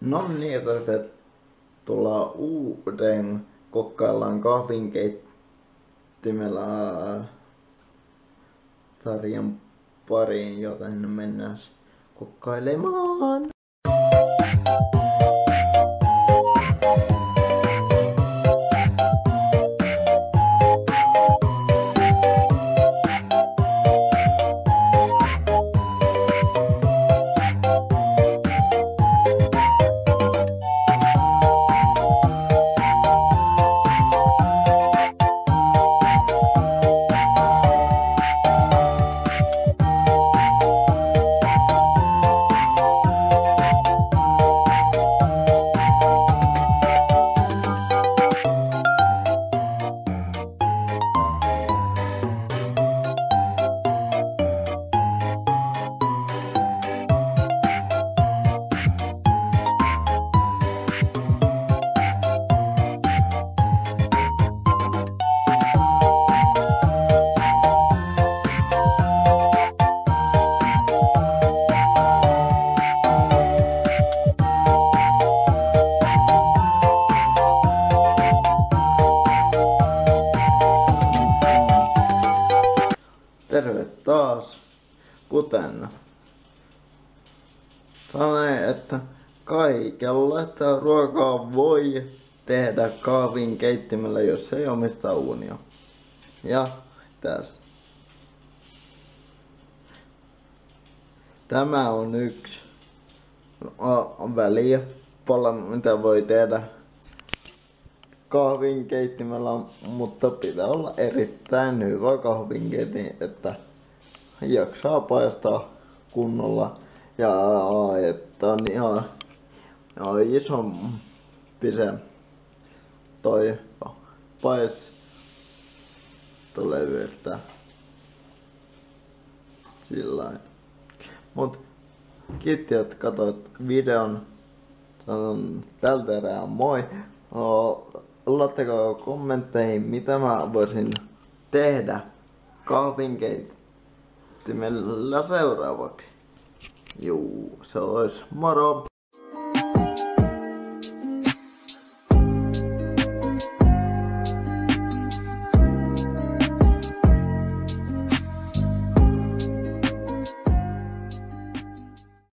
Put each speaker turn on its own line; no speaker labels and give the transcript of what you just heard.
No niin, tervetuloa uuden kokkaillaan kahvinkeittimellä sarjan pariin, joten mennään kokkailemaan. Terve taas. Kuten sanoin, että kaikella että ruokaa voi tehdä kahvin keittimellä, jos ei omista uunia. Ja tässä. Tämä on yksi väliä, mitä voi tehdä kahvinkeittimellä, mutta pitää olla erittäin hyvä kahvinkeitin, että jaksaa paistaa kunnolla. Ja että on ihan, ihan iso pise. Toi paistolevystä sillä Mut kiitti, että katsoit videon. Sanon tältä erää. Moi. Laittakaa kommentteihin, mitä mä voisin tehdä kahvinkeittimellä seuraavaksi. Juu, se olisi moro!